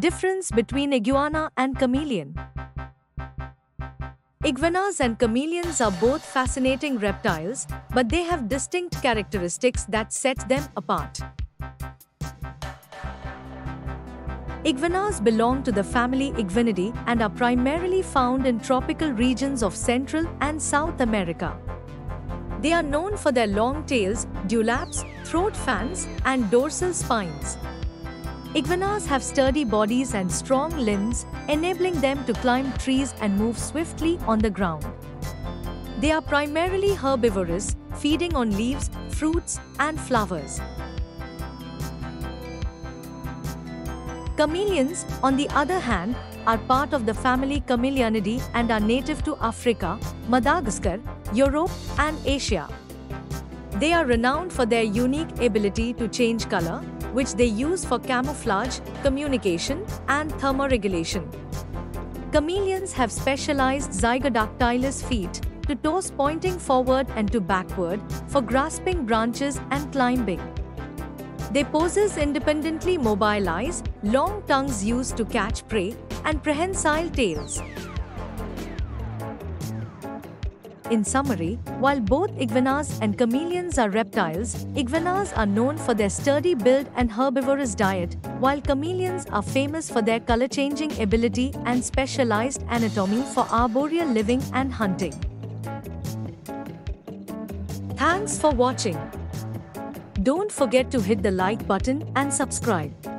Difference between iguana and chameleon. Iguanas and chameleons are both fascinating reptiles, but they have distinct characteristics that set them apart. Iguanas belong to the family Iguanidae and are primarily found in tropical regions of Central and South America. They are known for their long tails, dewlaps, throat fans, and dorsal spines. Iguanas have sturdy bodies and strong limbs, enabling them to climb trees and move swiftly on the ground. They are primarily herbivorous, feeding on leaves, fruits, and flowers. Chameleons, on the other hand, are part of the family Chamaeleonidae and are native to Africa, Madagascar, Europe, and Asia. They are renowned for their unique ability to change color, which they use for camouflage, communication, and thermoregulation. Chameleons have specialized zygodactylous feet, two toes pointing forward and two backward, for grasping branches and climbing. They poses independently mobilize, long tongues used to catch prey, and prehensile tails. In summary, while both iguanas and chameleons are reptiles, iguanas are known for their sturdy build and herbivorous diet, while chameleons are famous for their color-changing ability and specialized anatomy for arboreal living and hunting. Thanks for watching. Don't forget to hit the like button and subscribe.